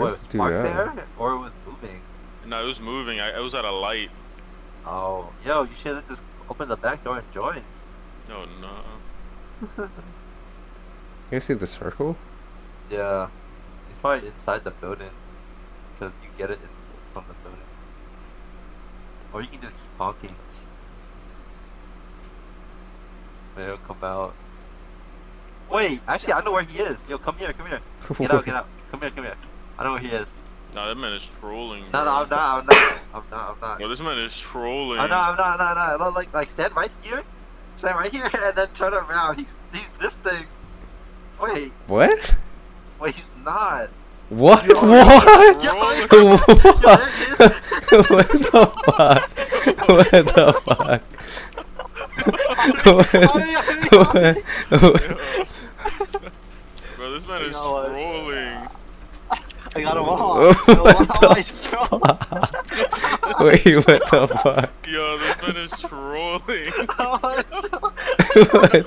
Where's What, do parked there? Or it was moving? No, it was moving. I, I was at a light. Oh, yo, you should have just opened the back door and joined. Oh no. You guys see the circle? Yeah. He's probably inside the building. Because you get it in, from the building. Or you can just keep honking. But he'll come out. Wait, actually, I know where he is. Yo, come here, come here. Get out, get out. Come here, come here. I know where he is. No, that man is trolling. No, no. I'm not, I'm not. I'm not, I'm not. Yo, this man is trolling. Oh, I'm not, I'm not, no, no, no. Like, like, stand right here. Stand right here and then turn around. He's, he's this thing. Wait, What? wait, he's not. What? Yo, what? yo, what? yo, there he is. what the fuck? What the fuck? what? what? Bro, this man is trolling. I got him all. What the fuck? Wait, what the fuck? Yo, this man is trolling. what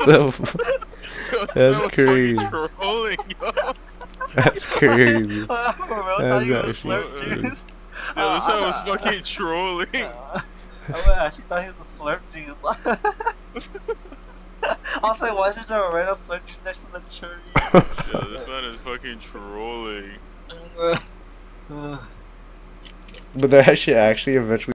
the fuck? That's was fucking crazy. Trolling, yo. That's crazy. Bro, I thought That's he was actually crazy. juice. Yo, this man was Uh, fucking trolling. I actually thought he was a slurp juice. I was like, why is there a random slurp juice next to the tree? Yo, this man is fucking trolling. Uh, But that shit actually eventually